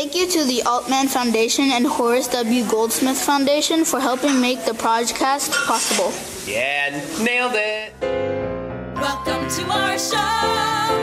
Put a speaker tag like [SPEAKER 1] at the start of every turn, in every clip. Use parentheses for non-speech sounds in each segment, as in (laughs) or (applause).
[SPEAKER 1] Thank you to the Altman Foundation and Horace W. Goldsmith Foundation for helping make the podcast possible.
[SPEAKER 2] Yeah, nailed it.
[SPEAKER 3] Welcome to our show.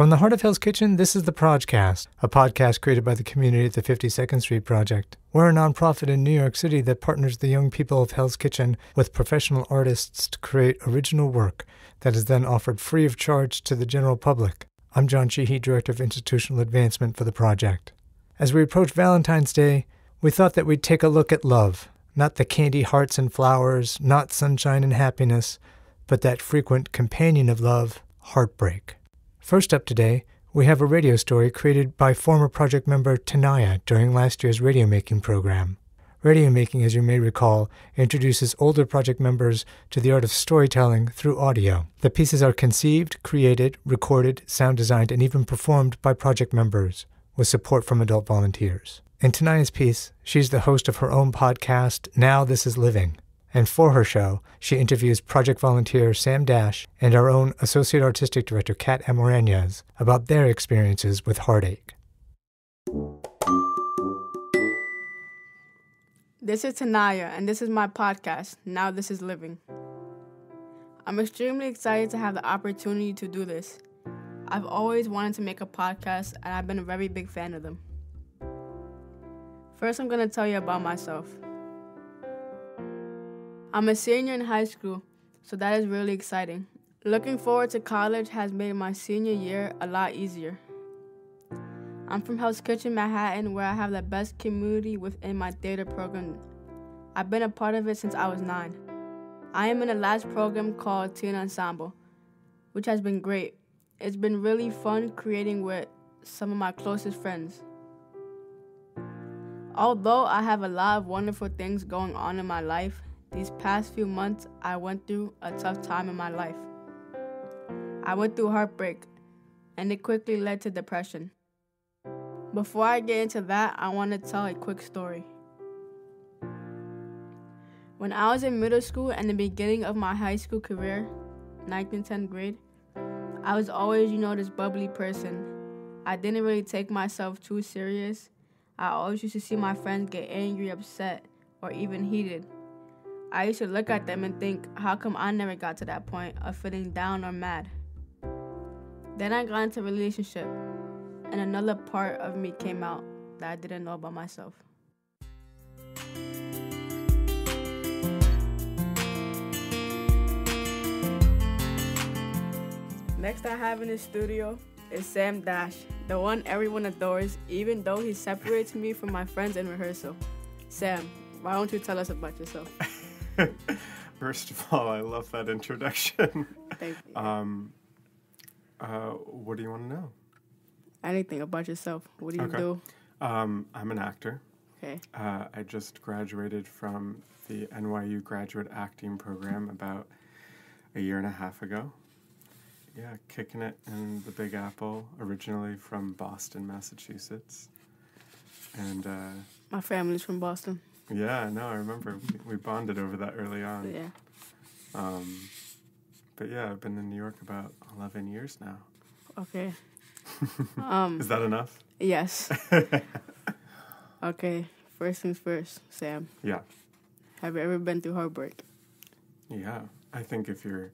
[SPEAKER 4] From the heart of Hell's Kitchen, this is the Projcast, a podcast created by the community at the 52nd Street Project. We're a nonprofit in New York City that partners the young people of Hell's Kitchen with professional artists to create original work that is then offered free of charge to the general public. I'm John Sheehy, Director of Institutional Advancement for the project. As we approach Valentine's Day, we thought that we'd take a look at love, not the candy hearts and flowers, not sunshine and happiness, but that frequent companion of love, heartbreak. First up today, we have a radio story created by former project member Tiniah during last year's radio making program. Radio making, as you may recall, introduces older project members to the art of storytelling through audio. The pieces are conceived, created, recorded, sound designed, and even performed by project members with support from adult volunteers. In Tiniah's piece, she's the host of her own podcast, Now This Is Living. And for her show, she interviews project volunteer Sam Dash and our own Associate Artistic Director Kat Amoranez about their experiences with heartache.
[SPEAKER 5] This is Tiniah, and this is my podcast, Now This Is Living. I'm extremely excited to have the opportunity to do this. I've always wanted to make a podcast, and I've been a very big fan of them. First, I'm going to tell you about myself. I'm a senior in high school, so that is really exciting. Looking forward to college has made my senior year a lot easier. I'm from Hell's Kitchen, Manhattan, where I have the best community within my theater program. I've been a part of it since I was nine. I am in the last program called Teen Ensemble, which has been great. It's been really fun creating with some of my closest friends. Although I have a lot of wonderful things going on in my life, these past few months I went through a tough time in my life. I went through heartbreak, and it quickly led to depression. Before I get into that, I want to tell a quick story. When I was in middle school and the beginning of my high school career, 9th and 10th grade, I was always, you know, this bubbly person. I didn't really take myself too serious. I always used to see my friends get angry, upset, or even heated. I used to look at them and think, how come I never got to that point of feeling down or mad? Then I got into a relationship, and another part of me came out that I didn't know about myself. Next, I have in the studio is Sam Dash, the one everyone adores, even though he separates me from my friends in rehearsal. Sam, why don't you tell us about yourself? (laughs) (laughs)
[SPEAKER 6] First of all, I love that introduction.
[SPEAKER 5] Thank you.
[SPEAKER 6] Um, uh, what do you want to know?
[SPEAKER 5] Anything about yourself? What do you
[SPEAKER 6] Okay.
[SPEAKER 5] do?
[SPEAKER 6] Um, I'm an actor.
[SPEAKER 5] Okay.
[SPEAKER 6] Uh, I just graduated from the NYU graduate acting program about a year and a half ago. Yeah, kicking it in the Big Apple, originally from Boston, Massachusetts. And uh,
[SPEAKER 5] My family's from Boston.
[SPEAKER 6] Yeah, no, I remember we, we bonded over that early on.
[SPEAKER 5] Yeah.
[SPEAKER 6] Um, but yeah, I've been in New York about 11 years now.
[SPEAKER 5] Okay. (laughs) um.
[SPEAKER 6] Is that enough?
[SPEAKER 5] Yes. (laughs) okay. First things first, Sam.
[SPEAKER 6] Yeah.
[SPEAKER 5] Have you ever been through heartbreak?
[SPEAKER 6] Yeah. I think if you're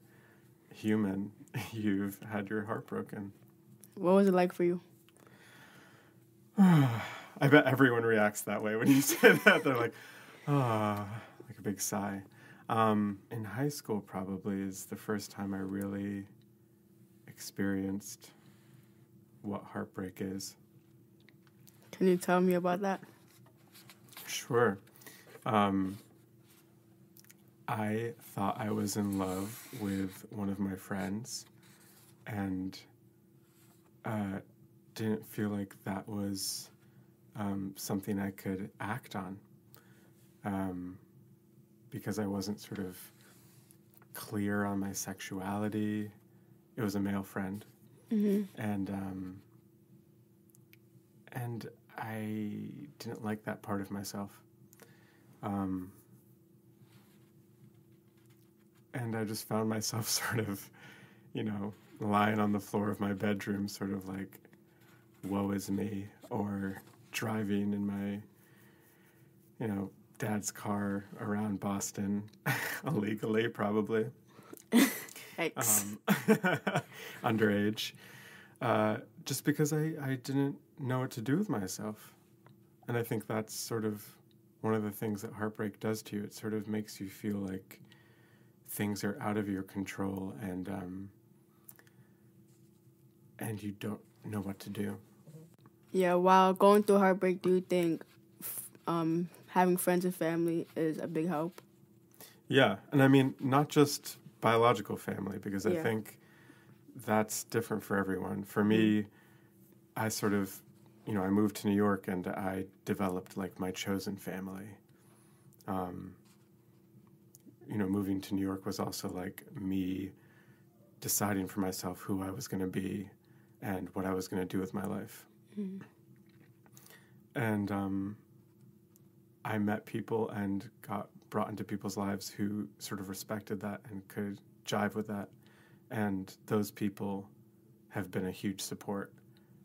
[SPEAKER 6] human, (laughs) you've had your heart broken.
[SPEAKER 5] What was it like for you? (sighs) (sighs) (sighs)
[SPEAKER 6] I bet everyone reacts that way when you (laughs) say that. They're like, ah, like a big sigh. Um, in high school, probably is the first time I really experienced what heartbreak is.
[SPEAKER 5] Can you tell me about that?
[SPEAKER 6] Sure. Um, I thought I was in love with one of my friends and uh, didn't feel like that was um, something I could act on um, because I wasn't sort of clear on my sexuality. It was a male friend. And um, and I didn't like that part of myself. Um, and I just found myself (laughs) sort of, you know, lying on the floor of my bedroom, sort of like, woe is me, or driving in my, you know, dad's car around Boston, (laughs) illegally probably, (laughs) um, (laughs) underage, uh, just because I, I didn't know what to do with myself. And I think that's sort of one of the things that heartbreak does to you. It sort of makes you feel like things are out of your control and um, and you don't know what to do.
[SPEAKER 5] Yeah, while going through heartbreak, do you think um, having friends and family is a big help?
[SPEAKER 6] Yeah, and I mean not just biological family because I think that's different for everyone. For me, I sort of, you know, I moved to New York and I developed like my chosen family. Um, you know, moving to New York was also like me deciding for myself who I was going to be and what I was going to do with my life. And um, I met people and got brought into people's lives who sort of respected that and could jive with that. And those people have been a huge support.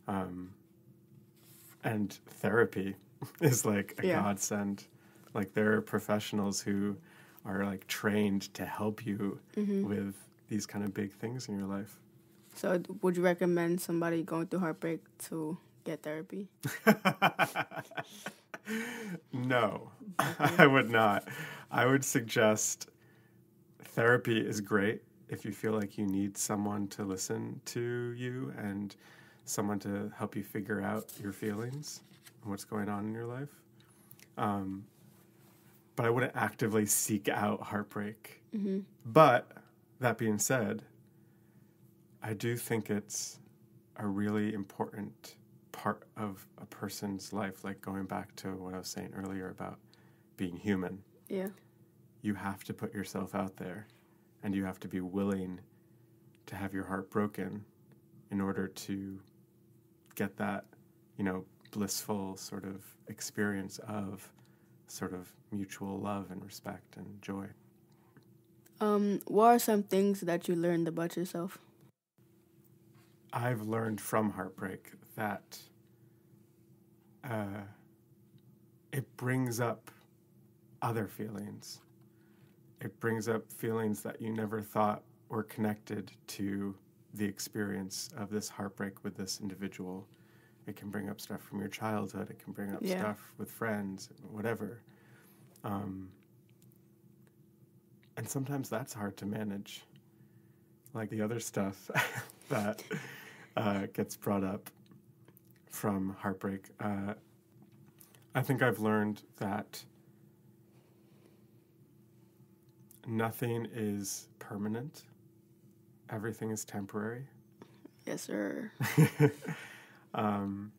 [SPEAKER 6] Um, and therapy (laughs) is like a
[SPEAKER 5] Yeah.
[SPEAKER 6] godsend. Like there are professionals who are like trained to help you with these kind of big things in your life.
[SPEAKER 5] So, would you recommend somebody going through heartbreak to get therapy? (laughs)
[SPEAKER 6] No, (laughs) I would not. I would suggest therapy is great if you feel like you need someone to listen to you and someone to help you figure out your feelings and what's going on in your life. Um, but I wouldn't actively seek out heartbreak. But that being said, I do think it's a really important part of a person's life, like going back to what I was saying earlier about being human.
[SPEAKER 5] Yeah.
[SPEAKER 6] You have to put yourself out there and you have to be willing to have your heart broken in order to get that, you know, blissful sort of experience of sort of mutual love and respect and joy.
[SPEAKER 5] Um, what are some things that you learned about yourself?
[SPEAKER 6] I've learned from heartbreak that uh, it brings up other feelings. It brings up feelings that you never thought were connected to the experience of this heartbreak with this individual. It can bring up stuff from your childhood. It can bring up
[SPEAKER 5] Yeah.
[SPEAKER 6] stuff with friends, whatever. Um, and sometimes that's hard to manage. Like the other stuff (laughs) that uh, gets brought up from heartbreak. Uh, I think I've learned that nothing is permanent, everything is temporary.
[SPEAKER 5] Yes, sir. (laughs)
[SPEAKER 6] um,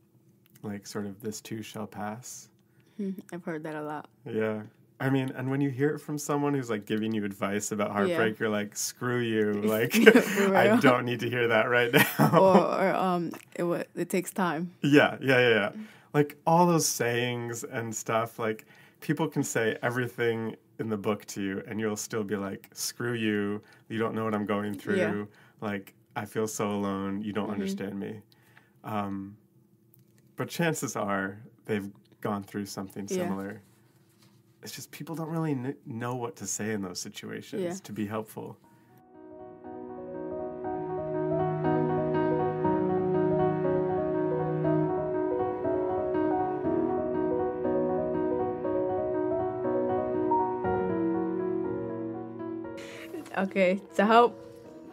[SPEAKER 6] like, sort of, this too shall pass. (laughs)
[SPEAKER 5] I've heard that a lot.
[SPEAKER 6] Yeah. I mean, and when you hear it from someone who's like giving you advice about heartbreak, you're like, screw you. (laughs) Like, (laughs) I don't need to hear that right now. (laughs)
[SPEAKER 5] or, or um, it it takes time.
[SPEAKER 6] Yeah, yeah, yeah, yeah. Like all those sayings and stuff, like people can say everything in the book to you and you'll still be like, screw you. You don't know what I'm going through.
[SPEAKER 5] Yeah.
[SPEAKER 6] Like, I feel so alone. You don't understand me. Um, but chances are they've gone through something
[SPEAKER 5] Yeah.
[SPEAKER 6] similar. It's just people don't really kn- know what to say in those situations
[SPEAKER 5] Yeah.
[SPEAKER 6] to be helpful.
[SPEAKER 5] Okay, to help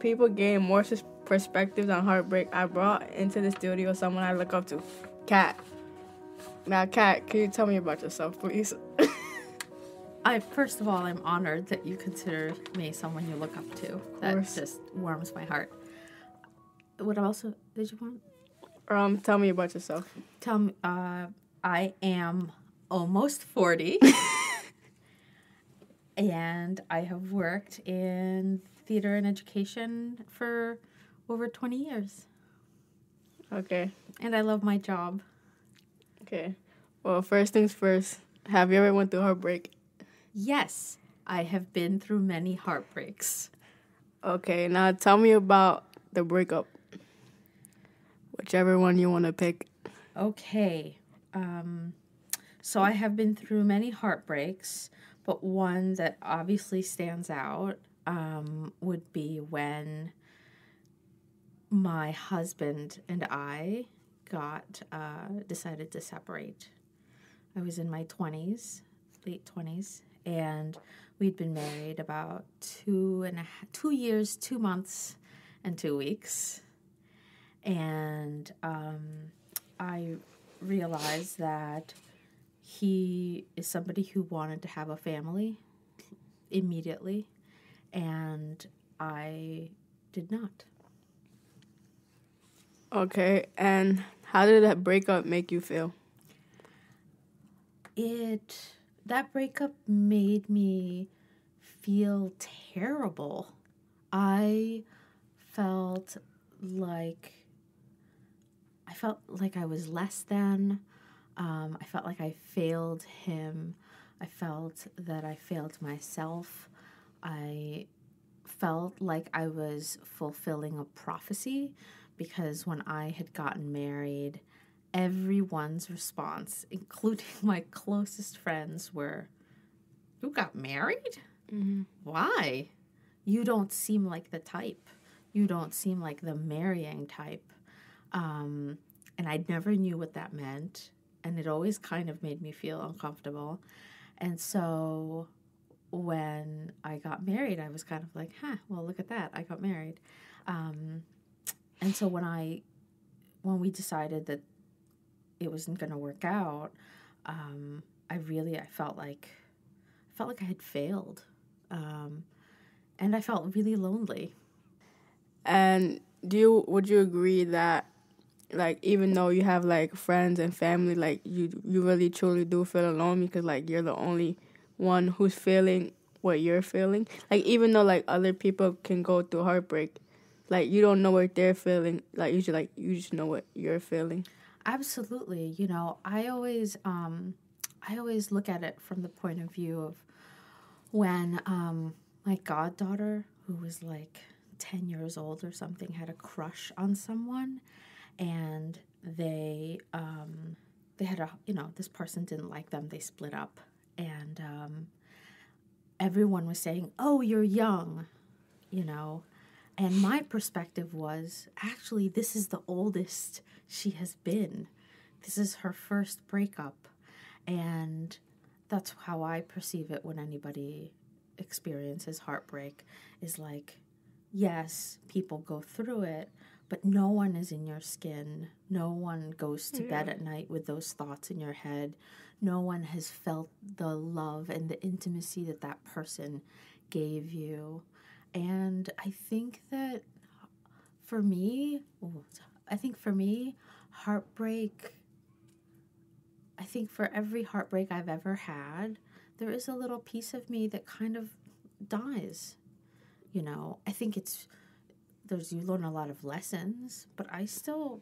[SPEAKER 5] people gain more perspectives on heartbreak, I brought into the studio someone I look up to, Kat. Now, Kat, can you tell me about yourself, please? (laughs)
[SPEAKER 7] I first of all, I'm honored that you consider me someone you look up to. That just warms my heart. What else did you want?
[SPEAKER 5] um, tell me about yourself.
[SPEAKER 7] Tell me. Uh, I am almost forty, (laughs) and I have worked in theater and education for over twenty years,
[SPEAKER 5] Okay,
[SPEAKER 7] and I love my job.
[SPEAKER 5] okay. Well, first things first. Have you ever went through heartbreak?
[SPEAKER 7] Yes, I have been through many heartbreaks.
[SPEAKER 5] Okay, now tell me about the breakup. Whichever one you want to pick.
[SPEAKER 7] Okay. Um, so I have been through many heartbreaks, but one that obviously stands out um, would be when my husband and I got uh, decided to separate. I was in my 20s, late 20s, and we'd been married about two and a half, two years, two months, and two weeks. And um, I realized that he is somebody who wanted to have a family immediately, and I did not.
[SPEAKER 5] Okay, and how did that breakup make you feel?
[SPEAKER 7] It that breakup made me feel terrible. I felt like I felt like I was less than. Um, I felt like I failed him. I felt that I failed myself. I felt like I was fulfilling a prophecy because when I had gotten married, everyone's response, including (laughs) my closest friends, were, You got married? Why? You don't seem like the type. You don't seem like the marrying type. Um, and I never knew what that meant. And it always kind of made me feel uncomfortable. And so when I got married, I was kind of like, huh, well, look at that. I got married. Um, and so when I, when we decided that it wasn't going to work out, um, I really, I felt like, I felt like I had failed. Um, and I felt really lonely.
[SPEAKER 5] And do you would you agree that like even though you have like friends and family, like you you really truly do feel alone because like you're the only one who's feeling what you're feeling. Like even though like other people can go through heartbreak, like you don't know what they're feeling. Like you just like you just know what you're feeling.
[SPEAKER 7] Absolutely. You know, I always um I always look at it from the point of view of when um my goddaughter who was like 10 years old or something had a crush on someone and they um they had a you know this person didn't like them they split up and um everyone was saying oh you're young you know and my perspective was actually this is the oldest she has been. This is her first breakup. And that's how i perceive it when anybody experiences heartbreak is like yes people go through it but no one is in your skin. No one goes to bed at night with those thoughts in your head. No one has felt the love and the intimacy that that person gave you. And i think for me ooh, i think for me heartbreak i think for every heartbreak i've ever had there is a little piece of me that kind of dies you know i think it's there's you learn a lot of lessons but i still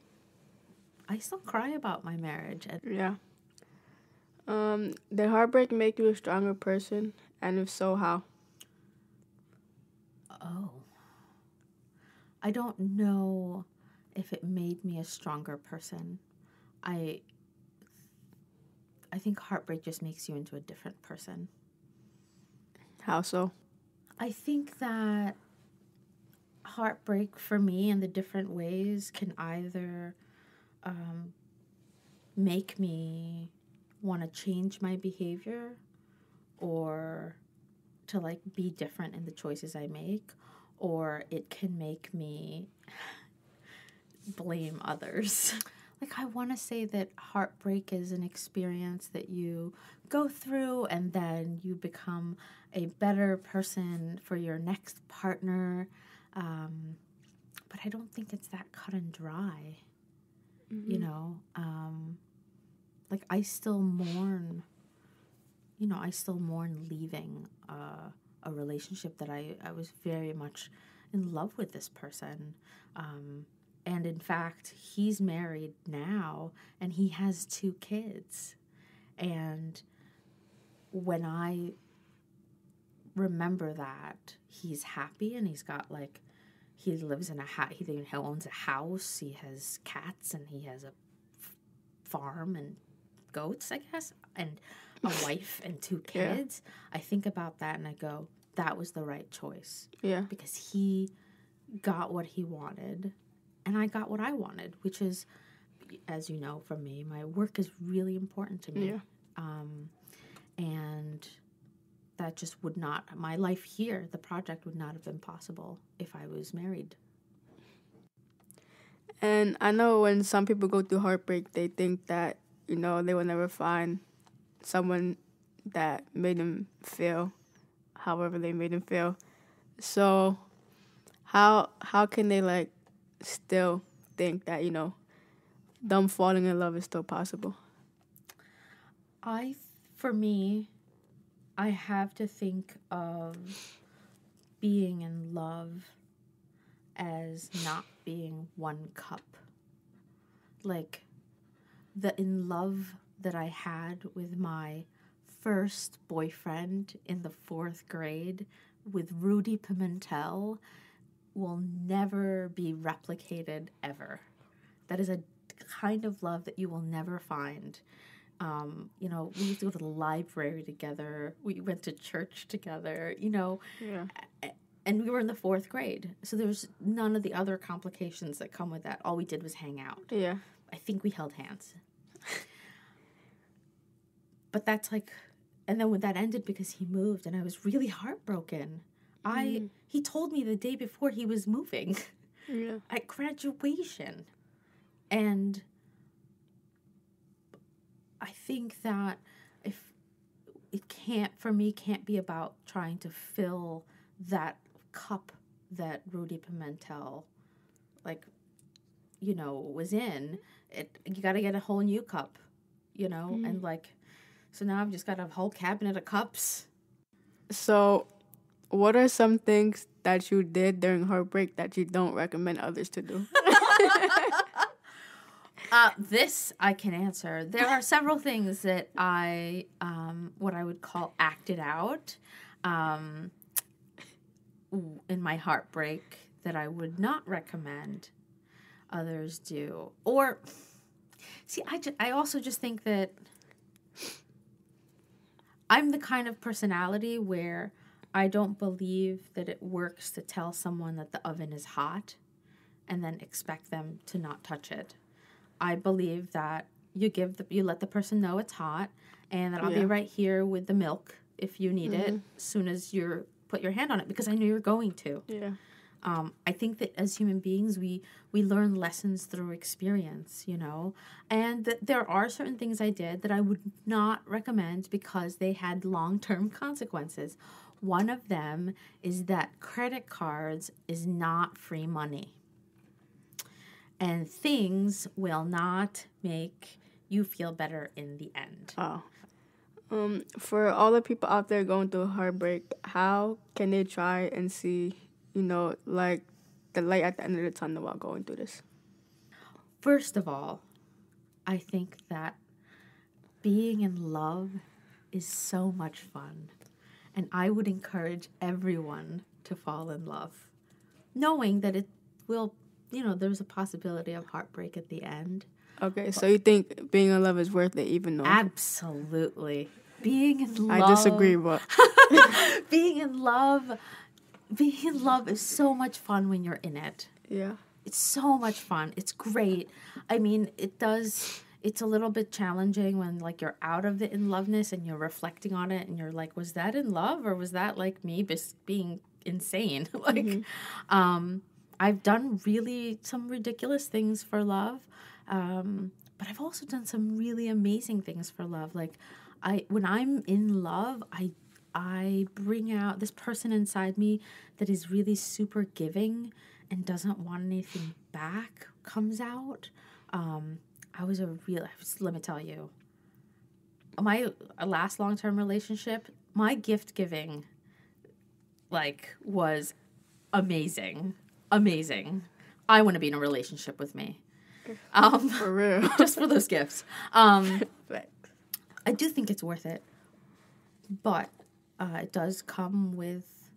[SPEAKER 7] i still cry about my marriage and
[SPEAKER 5] Yeah. Um, did heartbreak make you a stronger person? And if so, how?
[SPEAKER 7] oh i don't know if it made me a stronger person i i think heartbreak just makes you into a different person
[SPEAKER 5] How so?
[SPEAKER 7] I think that heartbreak for me in the different ways can either um, make me want to change my behavior or to like be different in the choices I make, or it can make me blame others. Like, I want to say that heartbreak is an experience that you go through and then you become a better person for your next partner. Um, but I don't think it's that cut and dry. You know, um, like I still mourn, you know, I still mourn leaving uh, a relationship that I, I was very much in love with this person. Um, and in fact, he's married now and he has two kids. And when I remember that he's happy and he's got like he lives in a house he he owns a house he has cats and he has a f- farm and goats i guess and a wife and two
[SPEAKER 5] Yeah.
[SPEAKER 7] kids i think about that and i go that was the right choice
[SPEAKER 5] Yeah.
[SPEAKER 7] because he got what he wanted and I got what I wanted, which is, as you know from me, my work is really important to me.
[SPEAKER 5] Yeah.
[SPEAKER 7] Um, and that just would not, my life here, the project would not have been possible if I was married.
[SPEAKER 5] And I know when some people go through heartbreak, they think that, you know, they will never find someone that made them feel however they made them feel. So how how can they like still think that, you know, them falling in love is still possible?
[SPEAKER 7] I, for me, I have to think of being in love as not being one cup. Like the in love that I had with my first boyfriend in the fourth grade with Rudy Pimentel will never be replicated ever. That is a kind of love that you will never find. Um, you know, we used to go to the library together. We went to church together. You know,
[SPEAKER 5] Yeah.
[SPEAKER 7] and we were in the fourth grade, so there was none of the other complications that come with that. All we did was hang out.
[SPEAKER 5] Yeah.
[SPEAKER 7] I think we held hands. But that's like, and then when that ended because he moved, and I was really heartbroken. I mm. he told me the day before he was moving
[SPEAKER 5] Yeah. (laughs)
[SPEAKER 7] at graduation, and I think that if it can't for me can't be about trying to fill that cup that Rudy Pimentel like you know was in it you got to get a whole new cup you know and mm. like so now I've just got a whole cabinet of cups
[SPEAKER 5] So what are some things that you did during heartbreak that you don't recommend others to do? (laughs)
[SPEAKER 7] Uh, this I can answer. There are several things that I, um, what I would call acted out, um, in my heartbreak that I would not recommend others do. Or, see, I, ju- I also just think that I'm the kind of personality where I don't believe that it works to tell someone that the oven is hot and then expect them to not touch it. I believe that you give the you let the person know it's hot, and that I'll be right here with the milk if you need it as soon as you're put your hand on it because I know you're going to.
[SPEAKER 5] yeah.
[SPEAKER 7] Um, I think that as human beings, we we learn lessons through experience, you know, and that there are certain things I did that I would not recommend because they had long term (laughs) consequences. One of them is that credit cards is not free money, and things will not make you feel better in the end.
[SPEAKER 5] Oh. Um, for all the people out there going through heartbreak, how can they try and see, you know, like the light at the end of the tunnel while going through this?
[SPEAKER 7] First of all, I think that being in love is so much fun. And I would encourage everyone to fall in love, knowing that it will, you know, there's a possibility of heartbreak at the end.
[SPEAKER 5] Okay, so you think being in love is worth it, even though
[SPEAKER 7] Absolutely. Being in love.
[SPEAKER 5] I disagree, but (laughs)
[SPEAKER 7] Being in love. Being in love is so much fun when you're in it.
[SPEAKER 5] yeah,
[SPEAKER 7] It's so much fun. It's great. I mean, it does. It's a little bit challenging when like you're out of the in loveness and you're reflecting on it and you're like, was that in love or was that like me just being insane? (laughs) like, um, I've done really some ridiculous things for love, um, but I've also done some really amazing things for love. Like, I when I'm in love, I I bring out this person inside me that is really super giving and doesn't want anything back comes out. Um, I was a real. Was- Let me tell you, my last long term relationship, my gift giving, like, was amazing, amazing. I want to be in a relationship with me, um, (laughs)
[SPEAKER 5] for real. (laughs)
[SPEAKER 7] just for those gifts. Um, (laughs) I do think it's worth it, but uh, it does come with,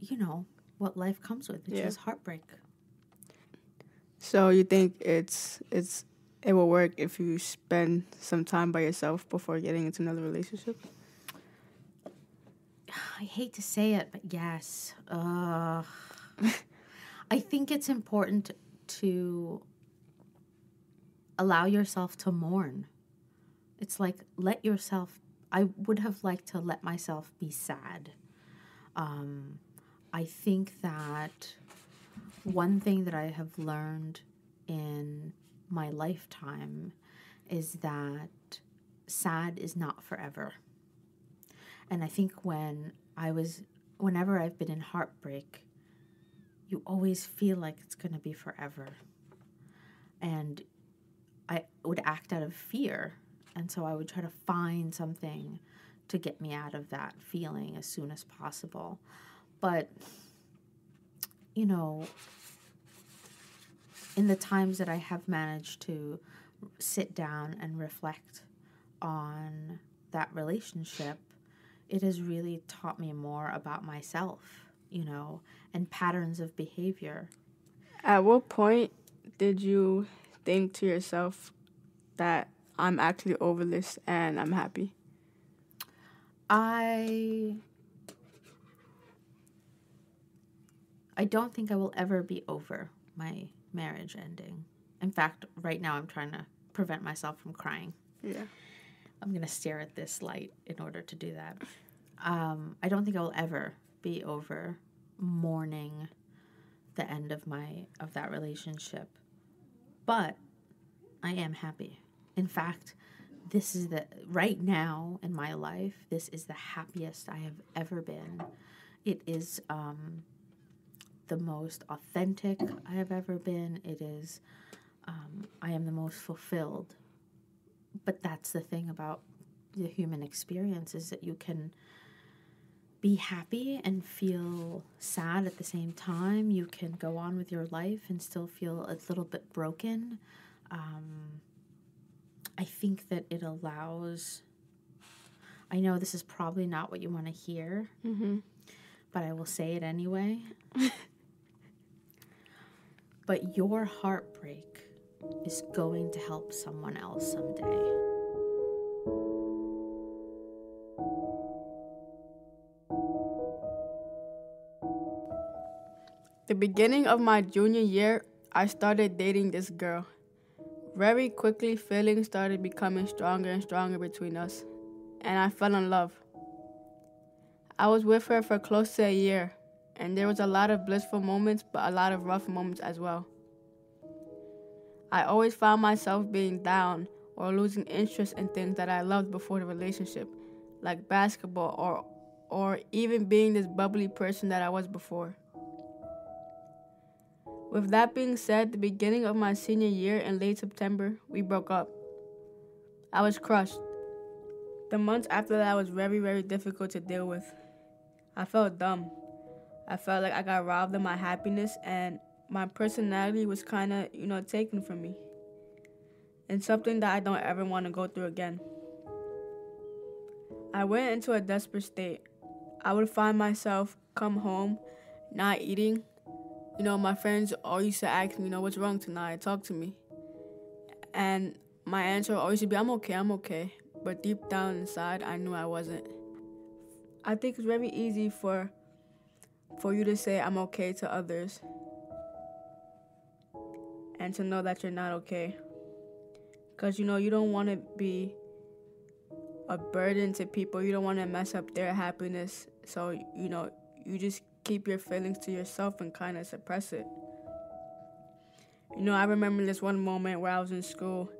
[SPEAKER 7] you know, what life comes with, which
[SPEAKER 5] Yeah.
[SPEAKER 7] is heartbreak.
[SPEAKER 5] So you think it's it's it will work if you spend some time by yourself before getting into another relationship? (sighs)
[SPEAKER 7] I hate to say it, but yes. Uh, (laughs) I think it's important to allow yourself to mourn. It's like let yourself. I would have liked to let myself be sad. Um, I think that one thing that I have learned in my lifetime is that sad is not forever. And I think when I was, whenever I've been in heartbreak, you always feel like it's going to be forever. And I would act out of fear. And so I would try to find something to get me out of that feeling as soon as possible. But, you know, in the times that I have managed to sit down and reflect on that relationship, it has really taught me more about myself, you know, and patterns of behavior.
[SPEAKER 5] At what point did you think to yourself that I'm actually over this and I'm happy?
[SPEAKER 7] I I don't think I will ever be over my marriage ending. In fact, right now I'm trying to prevent myself from crying.
[SPEAKER 5] Yeah.
[SPEAKER 7] I'm going to stare at this light in order to do that. Um, I don't think I will ever be over mourning the end of my of that relationship. But I am happy. In fact, this is the right now in my life, this is the happiest I have ever been. It is um, the most authentic I have ever been. It is um, I am the most fulfilled but that's the thing about the human experience is that you can be happy and feel sad at the same time you can go on with your life and still feel a little bit broken um, i think that it allows i know this is probably not what you want to hear
[SPEAKER 5] Mm-hmm.
[SPEAKER 7] but i will say it anyway (laughs) but your heartbreak is going to help someone else someday.
[SPEAKER 5] The beginning of my junior year, I started dating this girl. Very quickly, feelings started becoming stronger and stronger between us, and I fell in love. I was with her for close to a year, and there was a lot of blissful moments, but a lot of rough moments as well. I always found myself being down or losing interest in things that I loved before the relationship, like basketball or or even being this bubbly person that I was before. With that being said, the beginning of my senior year in late September, we broke up. I was crushed. The months after that was very, very difficult to deal with. I felt dumb. I felt like I got robbed of my happiness and my personality was kind of, you know, taken from me. And something that I don't ever want to go through again. I went into a desperate state. I would find myself come home not eating. You know, my friends always used to ask me, you know, what's wrong tonight? Talk to me. And my answer always would be, I'm okay, I'm okay. But deep down inside, I knew I wasn't. I think it's very easy for for you to say I'm okay to others and to know that you're not okay. Because, you know, you don't want to be a burden to people. You don't want to mess up their happiness. So, you know, you just keep your feelings to yourself and kind of suppress it. You know, I remember this one moment where I was in school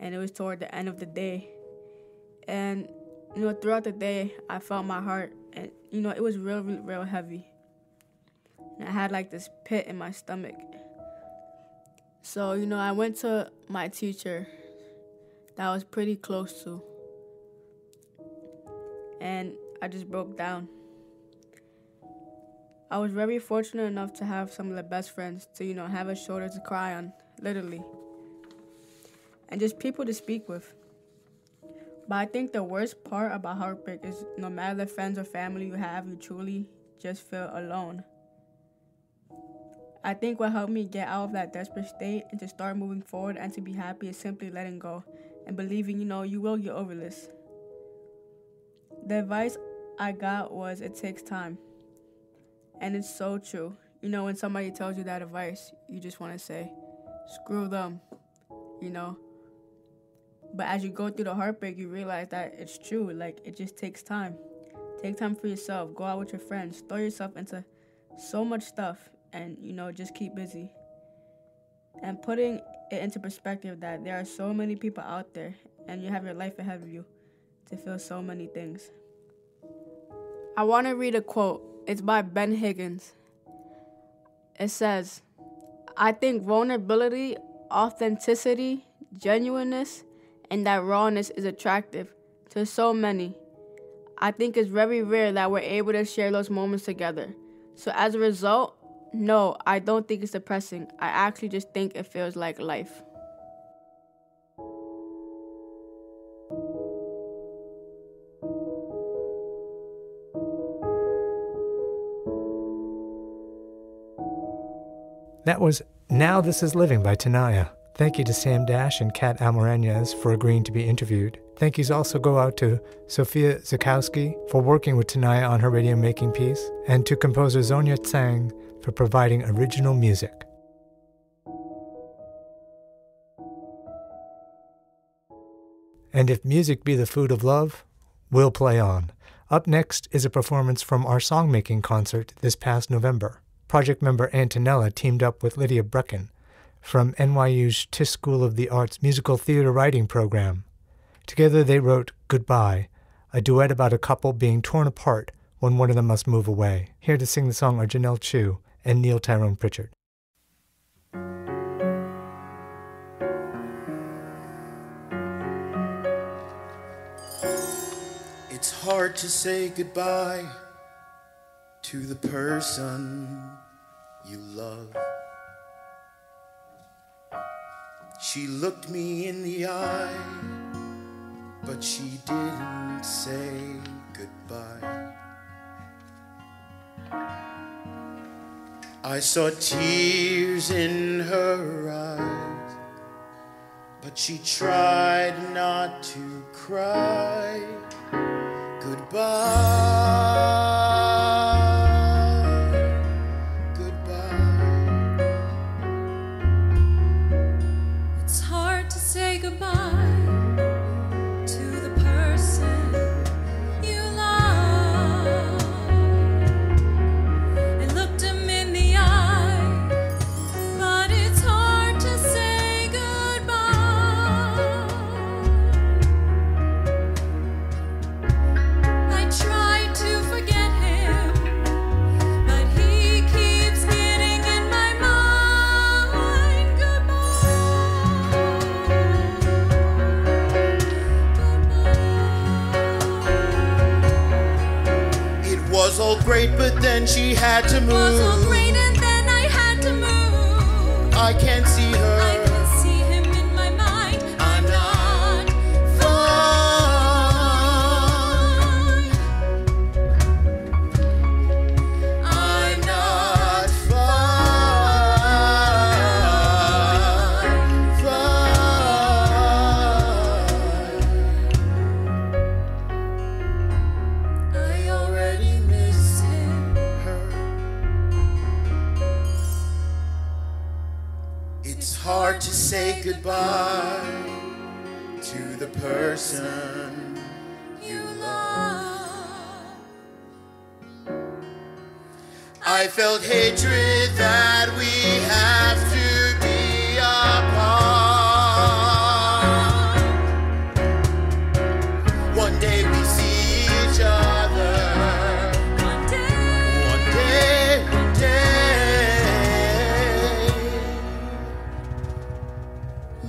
[SPEAKER 5] and it was toward the end of the day. And, you know, throughout the day, I felt my heart and, you know, it was real, real, real heavy. And I had like this pit in my stomach. So, you know, I went to my teacher that I was pretty close to. And I just broke down. I was very fortunate enough to have some of the best friends to, you know, have a shoulder to cry on, literally. And just people to speak with. But I think the worst part about heartbreak is no matter the friends or family you have, you truly just feel alone. I think what helped me get out of that desperate state and to start moving forward and to be happy is simply letting go and believing, you know, you will get over this. The advice I got was it takes time. And it's so true. You know, when somebody tells you that advice, you just want to say, screw them, you know. But as you go through the heartbreak, you realize that it's true. Like, it just takes time. Take time for yourself. Go out with your friends. Throw yourself into so much stuff and, you know, just keep busy. And putting it into perspective that there are so many people out there and you have your life ahead of you to feel so many things. I want to read a quote. It's by Ben Higgins. It says, I think vulnerability, authenticity, genuineness, and that rawness is attractive to so many. I think it's very rare that we're able to share those moments together. So as a result, no, I don't think it's depressing. I actually just think it feels like life.
[SPEAKER 4] That was Now This Is Living by Tiniah. Thank you to Sam Dash and Kat Almoranez for agreeing to be interviewed. Thank yous also go out to Sophia Zakowski for working with Tiniah on her radio making piece, and to composer Zonia Tsang for providing original music. And if music be the food of love, we'll play on. Up next is a performance from our songmaking concert this past November. Project member Antonella teamed up with Lydia Breckon from NYU's Tisch School of the Arts musical theater writing program. Together they wrote Goodbye, a duet about a couple being torn apart when one of them must move away. Here to sing the song are Jenelle Chu and Neil Tyrone Pritchard.
[SPEAKER 8] It's hard to say goodbye to the person you love. She looked me in the eye, but she didn't say goodbye. I saw tears in her eyes, but she tried not to cry. Goodbye, then she had to move.
[SPEAKER 3] Was all great, and then I had to move.
[SPEAKER 8] I can't see her.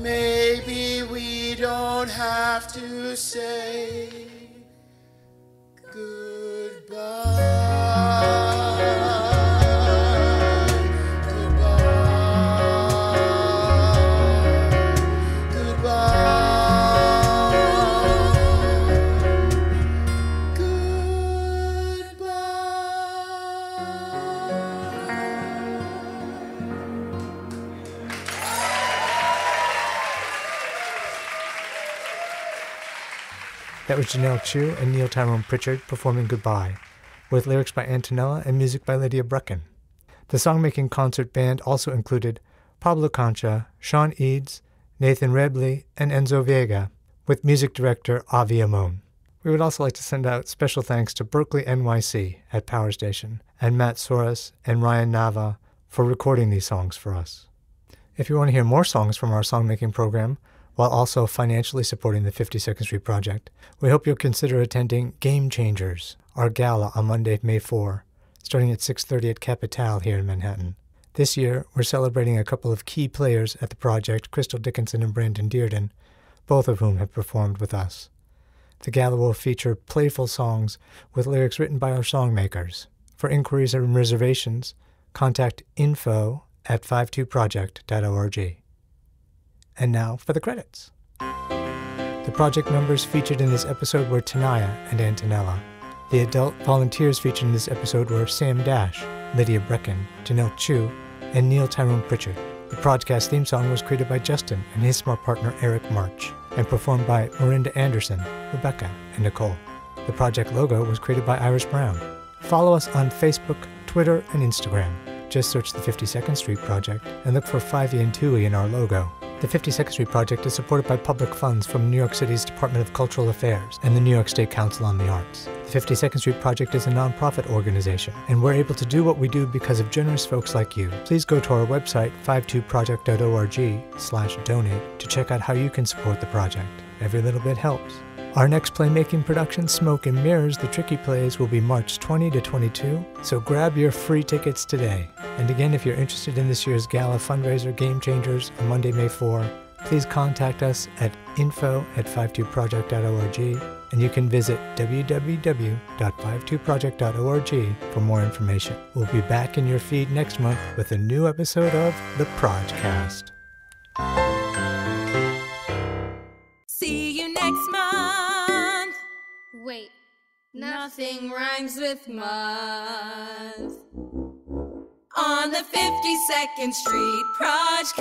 [SPEAKER 8] Maybe we don't have to say
[SPEAKER 4] That was Jenelle Chu and Neil Tyrone Pritchard performing Goodbye, with lyrics by Antonella and music by Lydia Breckon. The songmaking concert band also included Pablo Concha, Sean Eads, Nathan Rebley, and Enzo Vega, with music director Avi Amon. We would also like to send out special thanks to Berklee NYC at Power Station and Matt Soros and Ryan Nava for recording these songs for us. If you want to hear more songs from our songmaking program, while also financially supporting the 52nd Street Project, we hope you'll consider attending Game Changers, our gala on Monday, May 4, starting at 6:30 at Capitale here in Manhattan. This year, we're celebrating a couple of key players at the project, Crystal Dickinson and Brandon Dearden, both of whom have performed with us. The gala will feature playful songs with lyrics written by our songmakers. For inquiries and reservations, contact info at 52project.org. And now for the credits. The project members featured in this episode were Tiniah and Antonella. The adult volunteers featured in this episode were Sam Dash, Lydia Breckon, Jenelle Chu, and Neil Tyrone Pritchard. The podcast theme song was created by Justin and his smart partner Eric March and performed by Marinda Anderson, Rebecca, and Nicole. The project logo was created by Iris Brown. Follow us on Facebook, Twitter, and Instagram. Just search the 52nd Street Project and look for 5e and 2e in our logo. The 52nd Street Project is supported by public funds from New York City's Department of Cultural Affairs and the New York State Council on the Arts. The 52nd Street Project is a nonprofit organization, and we're able to do what we do because of generous folks like you. Please go to our website, 52project.org slash donate to check out how you can support the project. Every little bit helps. Our next playmaking production, Smoke and Mirrors, The Tricky Plays, will be March 20 to 22, so grab your free tickets today. And again, if you're interested in this year's gala fundraiser Game Changers on Monday, May 4, please contact us at info at 52project.org and you can visit www.52project.org for more information. We'll be back in your feed next month with a new episode of The Projcast.
[SPEAKER 9] Wait,
[SPEAKER 3] Nothing rhymes with month. On the 52nd Street Projcast.